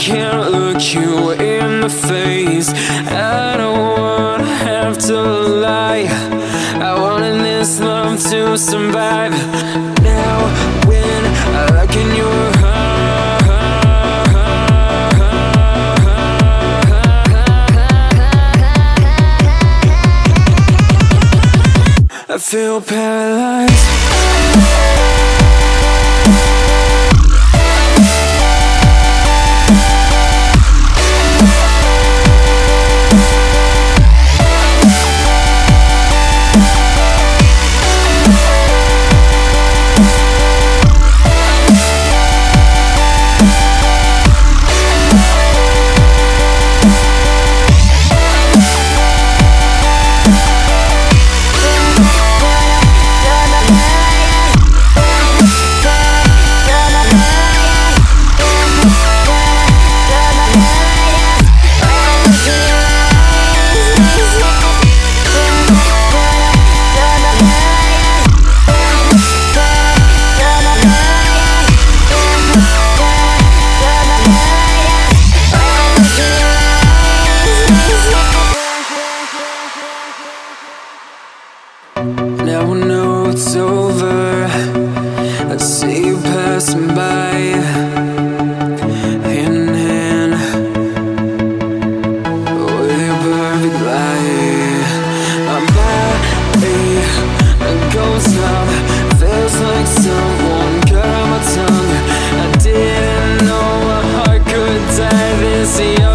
can't look you in the face. I don't wanna have to lie. I wanted this love to survive. Now when I look in your I feel paralyzed passing by Hand in hand With your perfect I'm by Feels like someone cut my tongue. I didn't know heart could die this young